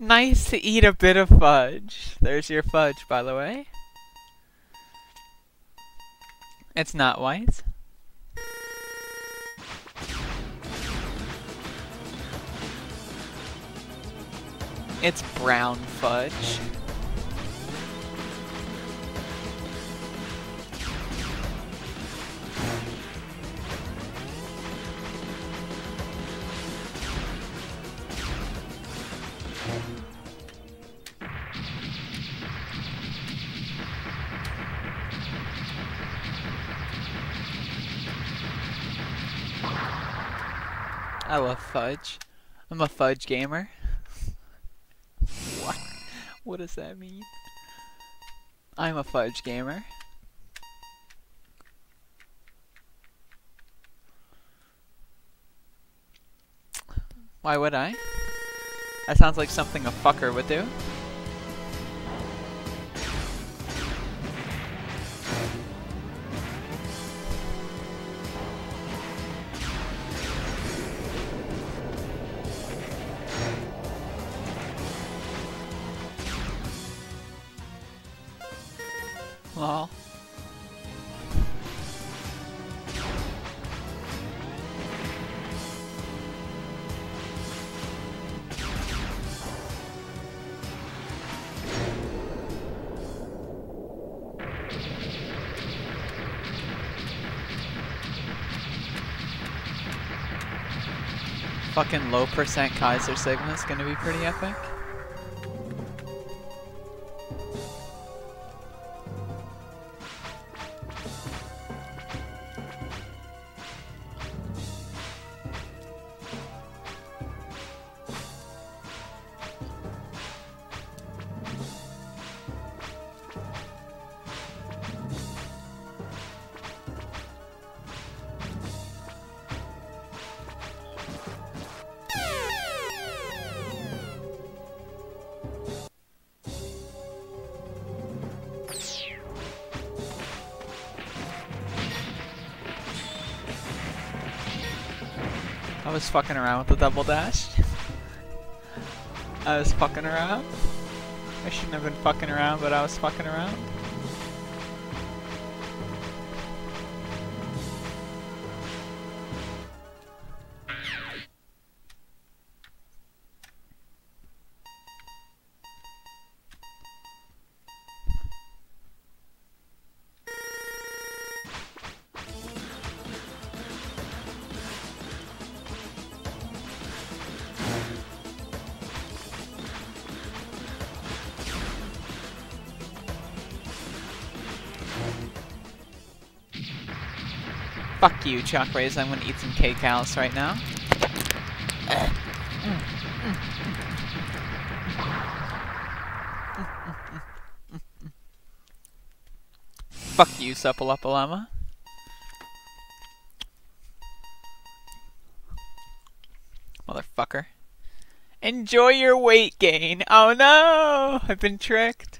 Nice to eat a bit of fudge. There's your fudge, by the way. It's not white. It's brown fudge. Oh, I love fudge. I'm a fudge gamer. what? What does that mean? I'm a fudge gamer. Why would I? That sounds like something a fucker would do. Fucking low percent Kaiser Sigma is gonna be pretty epic. Fucking around with the double dash. I was fucking around. I shouldn't have been fucking around, but I was fucking around. Fuck you, Chuck Rays. I'm gonna eat some kcals right now. Fuck you, Suppleupalama. Motherfucker. Enjoy your weight gain. Oh no! I've been tricked.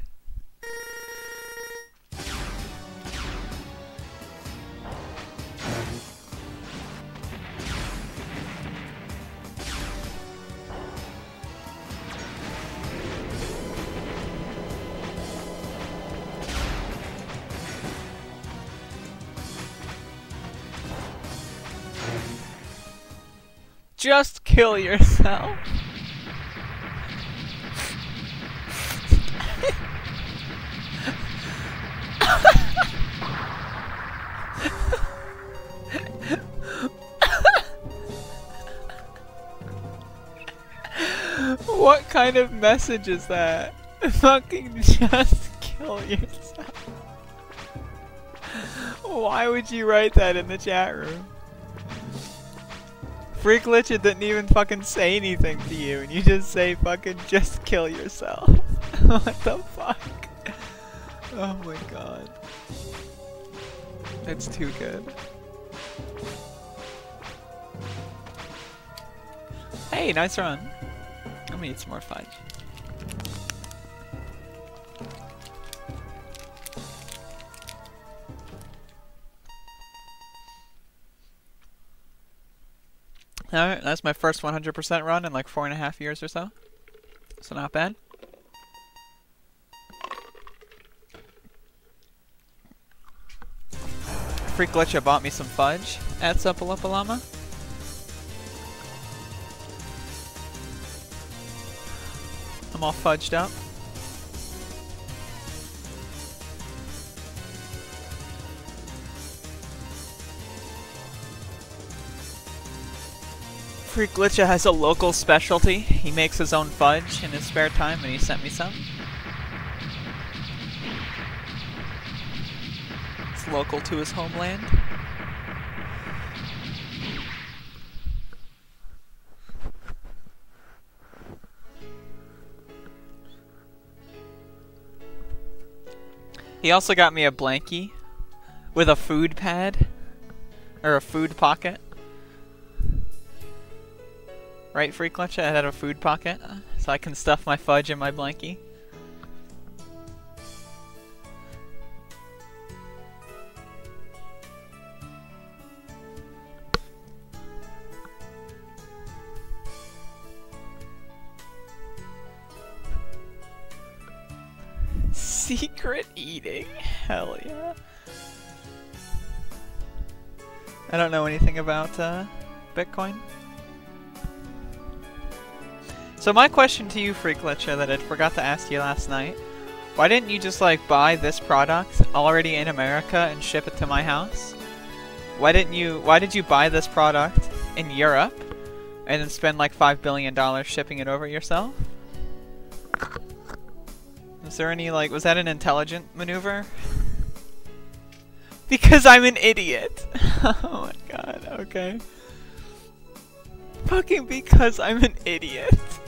Kill yourself. what kind of message is that? Fucking just kill yourself. Why would you write that in the chat room? Freak Glitcha didn't even fucking say anything to you, and you just say fucking just kill yourself. what the fuck? Oh my god. That's too good. Hey, nice run. Let me eat some more fudge. Alright, that's my first 100% run in like four and a half years or so. So not bad. Freak Glitcha bought me some fudge at Suppalupalama. I'm all fudged up. Freak Glitcha has a local specialty. He makes his own fudge in his spare time and he sent me some. It's local to his homeland. He also got me a blankie with a food pad or a food pocket. Right, Freak Clutch? I had a food pocket so I can stuff my fudge in my blankie. Secret eating? Hell yeah. I don't know anything about uh, Bitcoin. So my question to you, Freak Glitcha, that I forgot to ask you last night, why didn't you just like buy this product already in America and ship it to my house? Why didn't you, why did you buy this product in Europe and then spend like $5 billion shipping it over yourself? Was there any, like, was that an intelligent maneuver? because I'm an idiot. oh my god, okay. Fucking because I'm an idiot.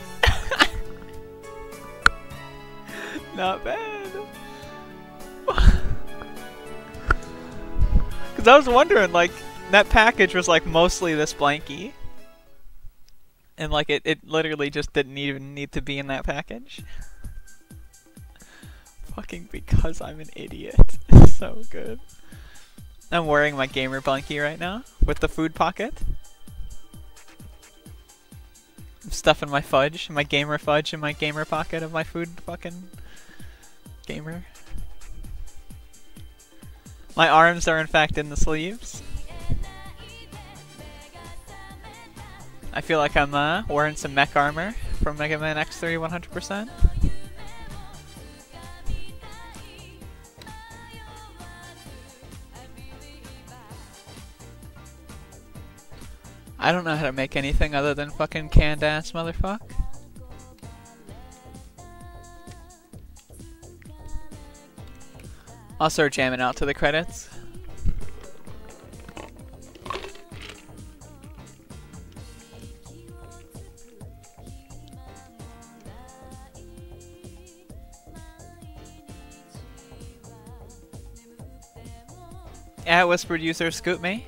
Not bad. Because I was wondering, like, that package was, like, mostly this blankie. And, like, it, it literally just didn't even need to be in that package. Fucking because I'm an idiot. so good. I'm wearing my gamer blankie right now with the food pocket. I'm stuffing my fudge, my gamer fudge in my gamer pocket of my food fucking gamer. My arms are in fact in the sleeves. I feel like I'm uh, wearing some mech armor from Mega Man X3 100%. I don't know how to make anything other than fucking canned ass motherfuck. I'll start jamming out to the credits. At whispered user scoop me.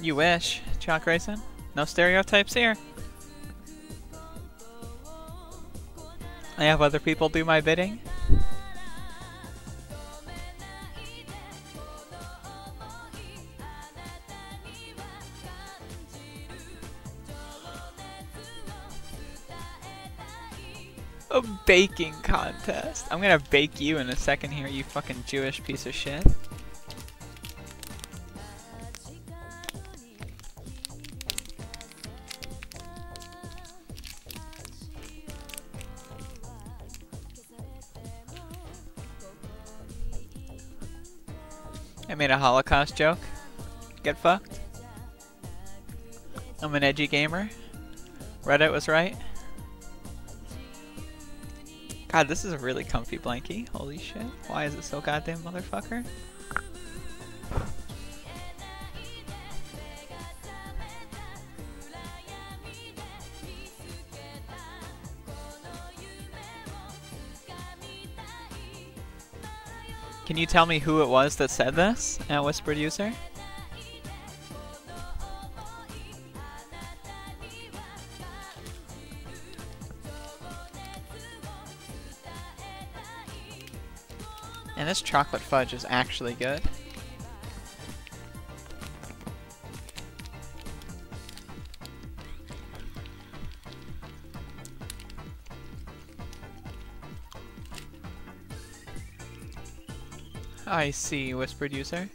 You wish, Chalk Racing. No stereotypes here. I have other people do my bidding. A baking contest. I'm gonna bake you in a second here, you fucking Jewish piece of shit. I made a Holocaust joke. Get fucked. I'm an edgy gamer. Reddit was right. God, this is a really comfy blankie. Holy shit. Why is it so goddamn motherfucker? Can you tell me who it was that said this at Whispered User? And this chocolate fudge is actually good. I see, Whispered User.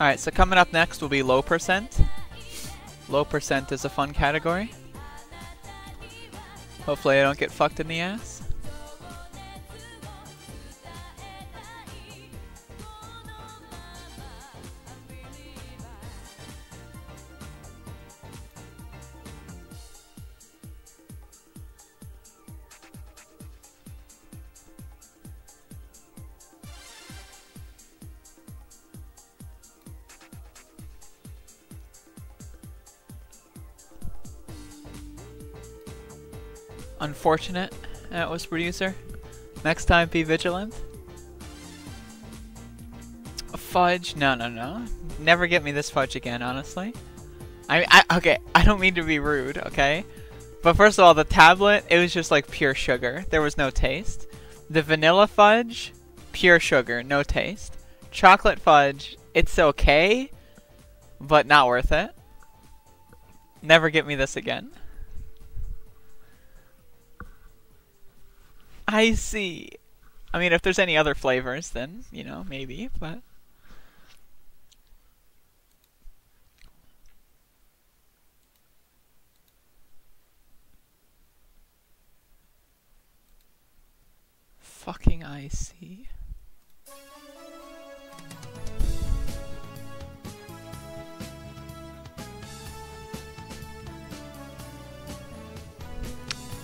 Alright, so coming up next will be low percent. Low percent is a fun category. Hopefully I don't get fucked in the ass. Unfortunate, that uh, was producer. Next time, be vigilant. Fudge? No, no, no. Never get me this fudge again, honestly. I, I, okay, I don't mean to be rude, okay? But first of all, the tablet, it was just like pure sugar. There was no taste. The vanilla fudge, pure sugar, no taste. Chocolate fudge, it's okay, but not worth it. Never get me this again. I see. I mean, if there's any other flavors, then, you know, maybe, but... Fucking I see.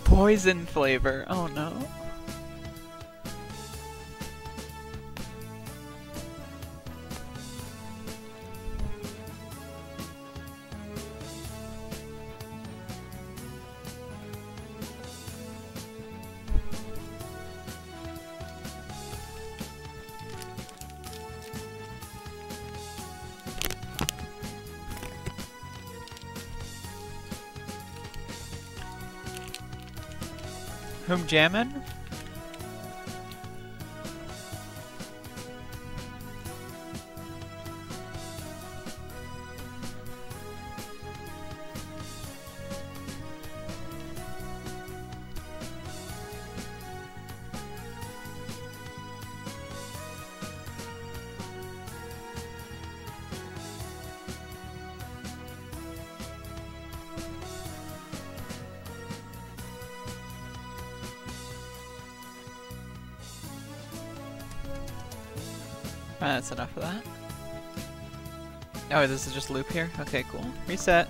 Poison flavor, oh no. Whom that's enough of that. Oh, this is just loop here? Okay, cool. Reset.